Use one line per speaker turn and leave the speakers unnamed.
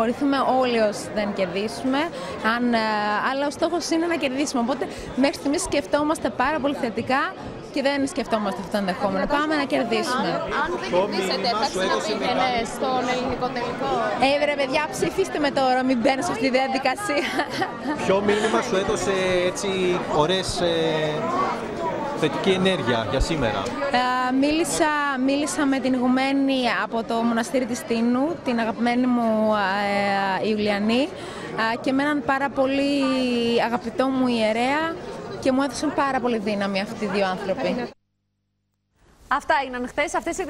βοηθούμε όλοι όσοι δεν κερδίσουμε. Αν, ε, αλλά ο στόχος είναι να κερδίσουμε. Οπότε μέχρι στιγμής σκεφτόμαστε πάρα πολύ θετικά και δεν σκεφτόμαστε αυτό το ενδεχόμενο. Πάμε να κερδίσουμε.
Αν δεν κερδίσετε, θα ξαναπήγαινε στον ελληνικό τελικό.
Ε, ρε παιδιά, ψηφίστε με τώρα, μην μπαίνω σε αυτή τη διαδικασία.
Ποιο μήνυμα σου έδωσε έτσι ωραίες ε, θετική ενέργεια για σήμερα.
Ε, μίλησα, μίλησα με την ηγουμένη από το μοναστήρι της Τίνου, την αγαπημένη μου ε, Ιουλιανή ε, και με έναν πάρα πολύ αγαπητό μου ιερέα και μου έδωσαν πάρα πολύ δύναμη αυτοί οι δύο άνθρωποι.
Αυτά έγιναν χθες. Αυτές οι